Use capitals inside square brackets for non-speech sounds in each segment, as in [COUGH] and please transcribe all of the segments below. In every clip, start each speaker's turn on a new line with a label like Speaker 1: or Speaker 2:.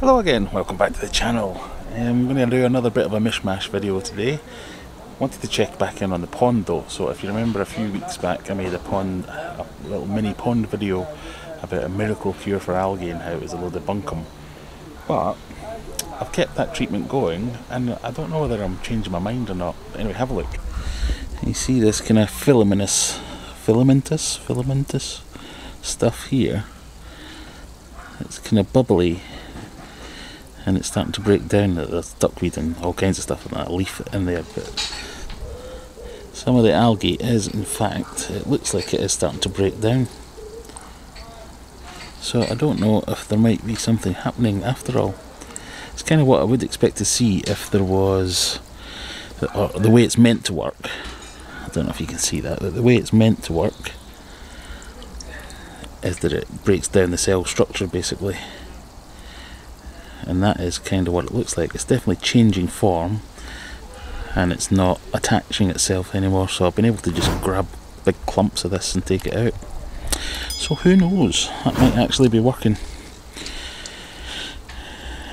Speaker 1: Hello again, welcome back to the channel. I'm going to do another bit of a mishmash video today. Wanted to check back in on the pond though, so if you remember a few weeks back I made a pond, a little mini pond video about a miracle cure for algae and how it was a load of bunkum. But I've kept that treatment going and I don't know whether I'm changing my mind or not. But anyway, have a look. You see this kind of filamentous, filamentous, filamentous stuff here. It's kind of bubbly and it's starting to break down. There's duckweed and all kinds of stuff and that leaf in there. But some of the algae is, in fact, it looks like it is starting to break down. So I don't know if there might be something happening after all. It's kind of what I would expect to see if there was, or the way it's meant to work. I don't know if you can see that, but the way it's meant to work is that it breaks down the cell structure basically. And that is kind of what it looks like. It's definitely changing form and it's not attaching itself anymore. So I've been able to just grab big clumps of this and take it out. So who knows? That might actually be working.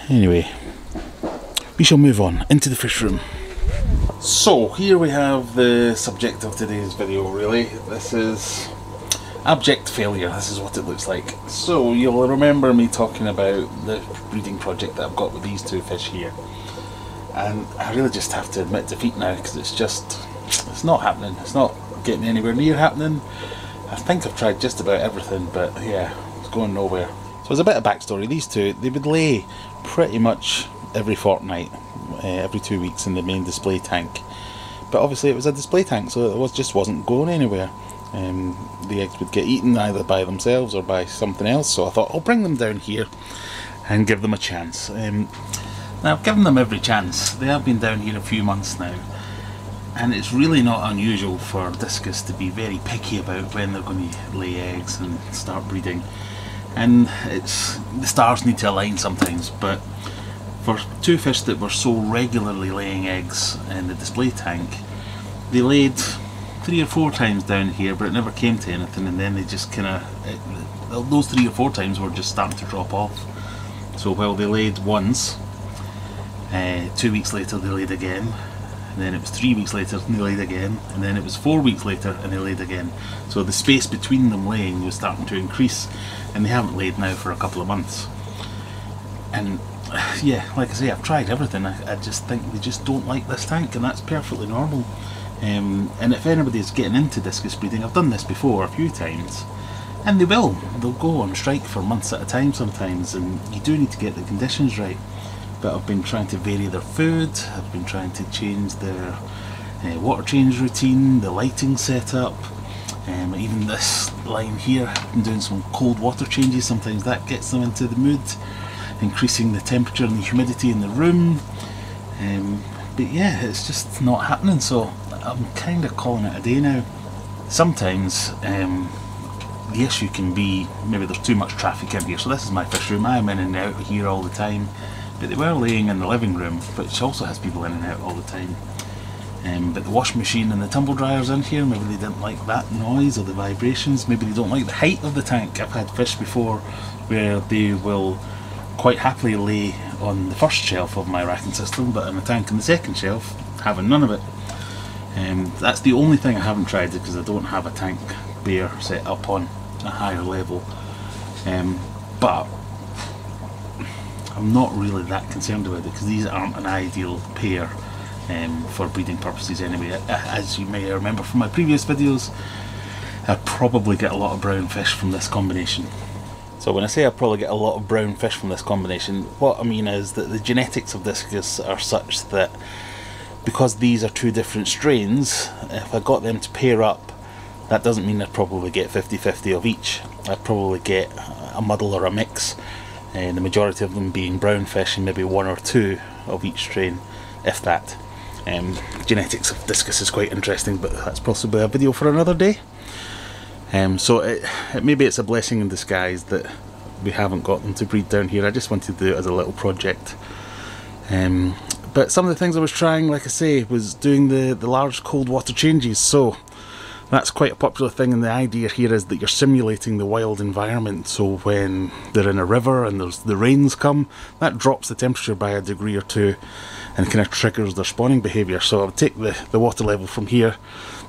Speaker 1: Anyway, we shall move on into the fish room. So here we have the subject of today's video really. This is abject failure, this is what it looks like. So you'll remember me talking about the breeding project that I've got with these two fish here. And I really just have to admit defeat now because it's just, it's not happening. It's not getting anywhere near happening. I think I've tried just about everything, but yeah, it's going nowhere. So as a bit of backstory, these two, they would lay pretty much every fortnight, uh, every two weeks in the main display tank. But obviously it was a display tank, so it was just wasn't going anywhere. Um, the eggs would get eaten either by themselves or by something else, so I thought I'll bring them down here and give them a chance. Um, now I've given them every chance. They have been down here a few months now and it's really not unusual for discus to be very picky about when they're going to lay eggs and start breeding and it's the stars need to align sometimes but for two fish that were so regularly laying eggs in the display tank they laid three or four times down here but it never came to anything and then they just kind of those three or four times were just starting to drop off. So while they laid once uh, two weeks later they laid again and then it was three weeks later and they laid again and then it was four weeks later and they laid again. So the space between them laying was starting to increase and they haven't laid now for a couple of months. And [SIGHS] yeah like I say I've tried everything. I, I just think they just don't like this tank and that's perfectly normal um, and if anybody's getting into discus breeding I've done this before a few times and they will. They'll go on strike for months at a time sometimes and you do need to get the conditions right. But I've been trying to vary their food, I've been trying to change their uh, water change routine, the lighting setup, um, even this line here, been doing some cold water changes, sometimes that gets them into the mood, increasing the temperature and the humidity in the room, um, but yeah, it's just not happening, so I'm kind of calling it a day now. Sometimes um, the issue can be maybe there's too much traffic in here, so this is my fish room, I am in and out here all the time, but they were laying in the living room, which also has people in and out all the time. Um, but the washing machine and the tumble dryers in here, maybe they didn't like that noise or the vibrations, maybe they don't like the height of the tank. I've had fish before where they will quite happily lay on the first shelf of my racking system, but in the tank on the second shelf, having none of it. Um, that's the only thing I haven't tried because I don't have a tank bear set up on a higher level. Um, but I'm not really that concerned about it because these aren't an ideal pair um, for breeding purposes anyway. As you may remember from my previous videos, I probably get a lot of brown fish from this combination. So when I say I probably get a lot of brown fish from this combination, what I mean is that the genetics of discus are such that because these are two different strains, if I got them to pair up, that doesn't mean I'd probably get 50-50 of each. I'd probably get a muddle or a mix uh, the majority of them being brown fish and maybe one or two of each strain, if that. Um, genetics of discus is quite interesting, but that's possibly a video for another day. Um, so it, it, maybe it's a blessing in disguise that we haven't got them to breed down here. I just wanted to do it as a little project. Um, but some of the things I was trying, like I say, was doing the, the large cold water changes. So That's quite a popular thing, and the idea here is that you're simulating the wild environment. So when they're in a river and there's the rains come, that drops the temperature by a degree or two, and kind of triggers their spawning behaviour. So I'll take the the water level from here,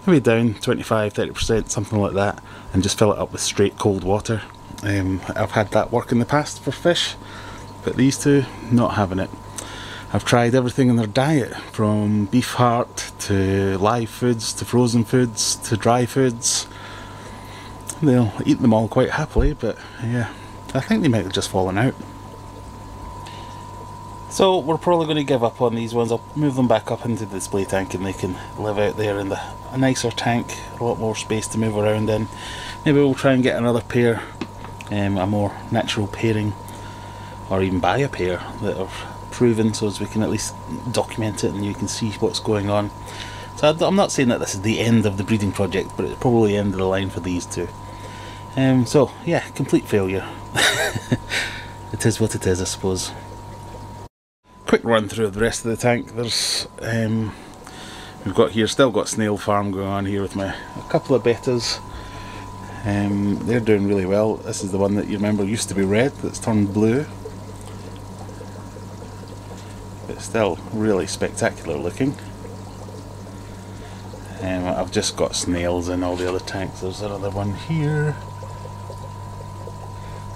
Speaker 1: maybe down 25, 30 percent, something like that, and just fill it up with straight cold water. Um, I've had that work in the past for fish, but these two not having it. I've tried everything in their diet from beef heart to live foods to frozen foods to dry foods. They'll eat them all quite happily, but yeah, I think they might have just fallen out. So we're probably going to give up on these ones. I'll move them back up into the display tank and they can live out there in the, a nicer tank, a lot more space to move around in. Maybe we'll try and get another pair, um, a more natural pairing, or even buy a pair that are proven so as we can at least document it and you can see what's going on. So I'm not saying that this is the end of the breeding project, but it's probably the end of the line for these two. Um, so yeah, complete failure. [LAUGHS] it is what it is, I suppose. Quick run through the rest of the tank. There's um, we've got here still got snail farm going on here with my a couple of bettas. Um, they're doing really well. This is the one that you remember used to be red that's turned blue still really spectacular looking. Um, I've just got snails in all the other tanks. There's another one here,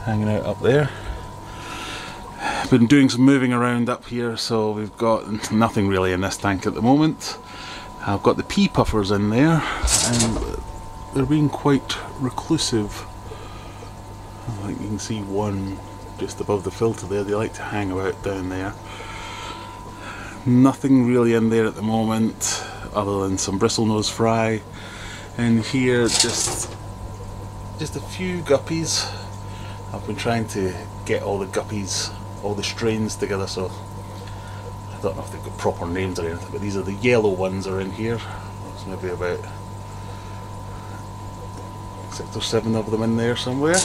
Speaker 1: hanging out up there. Been doing some moving around up here, so we've got nothing really in this tank at the moment. I've got the pea puffers in there, and they're being quite reclusive. I think you can see one just above the filter there. They like to hang about down there. Nothing really in there at the moment other than some bristlenose fry. And here just just a few guppies. I've been trying to get all the guppies all the strains together so I don't know if they've got proper names or anything but these are the yellow ones are in here. There's maybe about six or seven of them in there somewhere.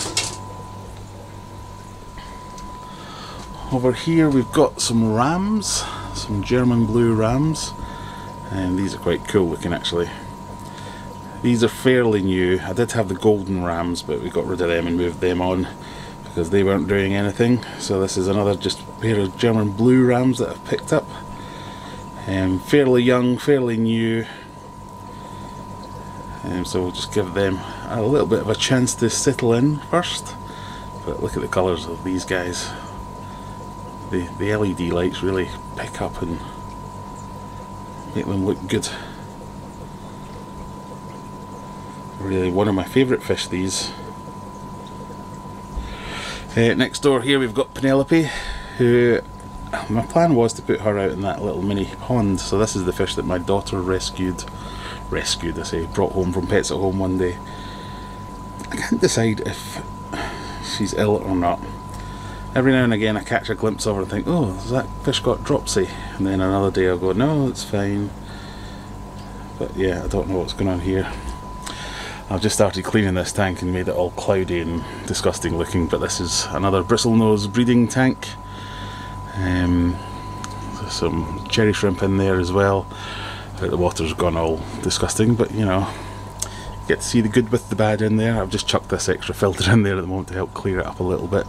Speaker 1: Over here we've got some rams some German blue rams and these are quite cool looking actually. These are fairly new. I did have the golden rams but we got rid of them and moved them on because they weren't doing anything. So this is another just pair of German blue rams that I've picked up. Um, fairly young fairly new. And um, so we'll just give them a little bit of a chance to settle in first. But look at the colours of these guys the, the LED lights really pick up and make them look good. Really one of my favourite fish these. Uh, next door here we've got Penelope who my plan was to put her out in that little mini pond so this is the fish that my daughter rescued rescued I say brought home from Pets at Home one day I can't decide if she's ill or not every now and again I catch a glimpse of her and think, oh, has that fish got dropsy? And then another day I'll go, no, it's fine. But yeah, I don't know what's going on here. I've just started cleaning this tank and made it all cloudy and disgusting looking, but this is another bristlenose breeding tank. Um, some cherry shrimp in there as well. The water's gone all disgusting, but you know, you get to see the good with the bad in there. I've just chucked this extra filter [LAUGHS] in there at the moment to help clear it up a little bit.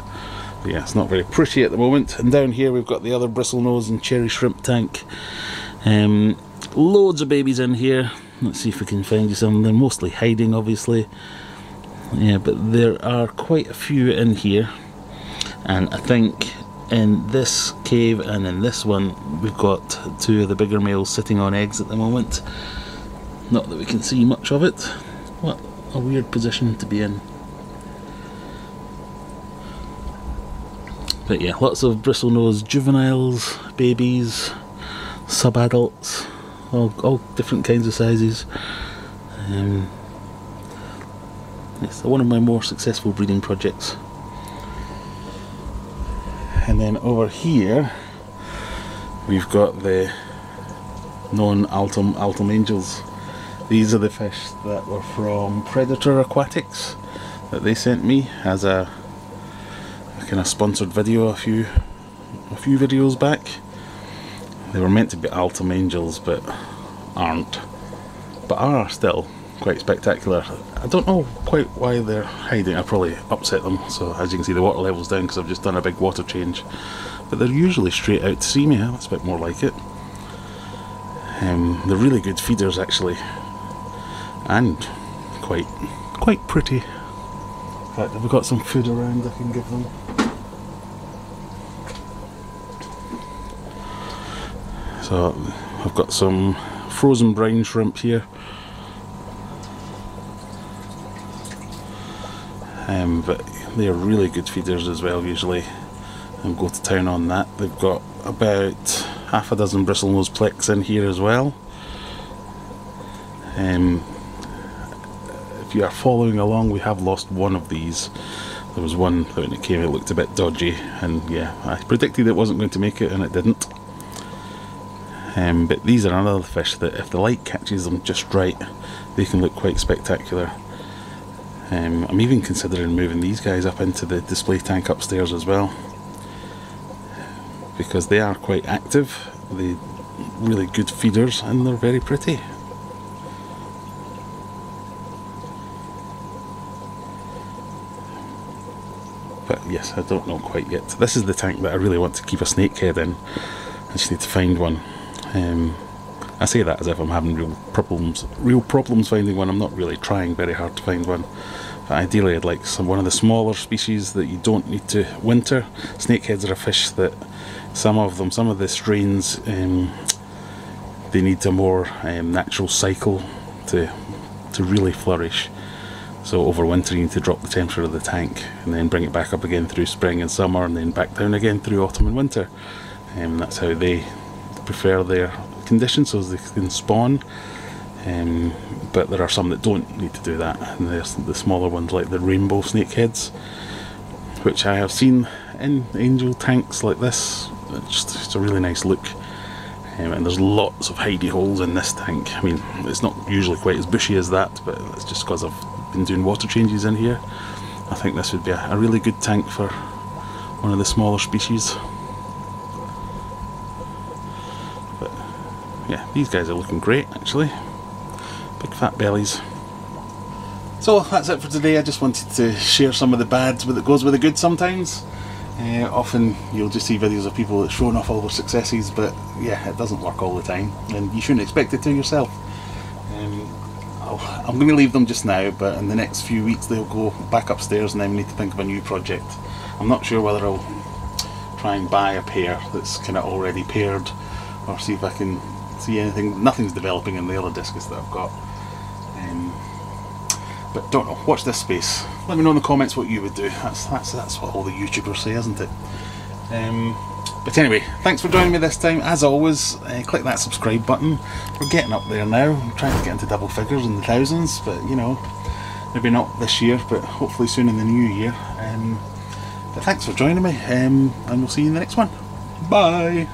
Speaker 1: But yeah, it's not very pretty at the moment. And down here we've got the other bristlenose and cherry shrimp tank. Um, loads of babies in here. Let's see if we can find you some. They're mostly hiding, obviously. Yeah, but there are quite a few in here. And I think in this cave and in this one, we've got two of the bigger males sitting on eggs at the moment. Not that we can see much of it. What a weird position to be in. But yeah, lots of bristlenose juveniles, babies, sub-adults, all, all different kinds of sizes. Um, it's one of my more successful breeding projects. And then over here, we've got the non-Altum Altum Angels. These are the fish that were from Predator Aquatics that they sent me as a kind of sponsored video a few a few videos back. They were meant to be Altum Angels but aren't. But are still. quite spectacular. I don't know quite why they're hiding. I probably upset them. So as you can see, the water level's down because I've just done a big water change. But they're usually straight out to see me. That's a bit more like it. Um, they're really good feeders actually, and quite quite pretty. Fact, have we got some food around I can give them? So I've got some frozen brine shrimp here. Um, but they are really good feeders as well usually and go to town on that. They've got about half a dozen bristlenose plecs in here as well. Um, if you are following along we have lost one of these. There was one when it came it looked a bit dodgy and yeah I predicted it wasn't going to make it and it didn't. Um, but these are another fish that if the light catches them just right they can look quite spectacular. Um, I'm even considering moving these guys up into the display tank upstairs as well because they are quite active, they're really good feeders and they're very pretty. Yes, I don't know quite yet. This is the tank that I really want to keep a snakehead in. I just need to find one. Um, I say that as if I'm having real problems, real problems finding one. I'm not really trying very hard to find one. But ideally, I'd like some one of the smaller species that you don't need to winter. Snakeheads are a fish that some of them, some of the strains, um, they need a more um, natural cycle to to really flourish. So overwintering to drop the temperature of the tank and then bring it back up again through spring and summer and then back down again through autumn and winter. And um, that's how they prefer their conditions so they can spawn. Um, but there are some that don't need to do that and there's the smaller ones like the rainbow snakeheads which I have seen in angel tanks like this it's just it's a really nice look um, and there's lots of hidey holes in this tank I mean it's not usually quite as bushy as that but it's just because I've been doing water changes in here. I think this would be a, a really good tank for one of the smaller species. But yeah these guys are looking great actually. Big fat bellies. So that's it for today. I just wanted to share some of the bads but it goes with the good sometimes. Uh, often you'll just see videos of people that showing off all their successes, but yeah, it doesn't work all the time, and you shouldn't expect it to yourself. I am going to leave them just now, but in the next few weeks they'll go back upstairs, and then we need to think of a new project. I'm not sure whether I'll try and buy a pair that's kind of already paired, or see if I can see anything. Nothing's developing in the other discus that I've got. Um, but don't know. Watch this space. Let me know in the comments what you would do. That's that's that's what all the YouTubers say, isn't it? Um, but anyway, thanks for joining me this time. As always, uh, click that subscribe button. We're getting up there now. I'm trying to get into double figures in the thousands, but you know, maybe not this year, but hopefully soon in the new year. Um, but thanks for joining me, um, and we'll see you in the next one. Bye.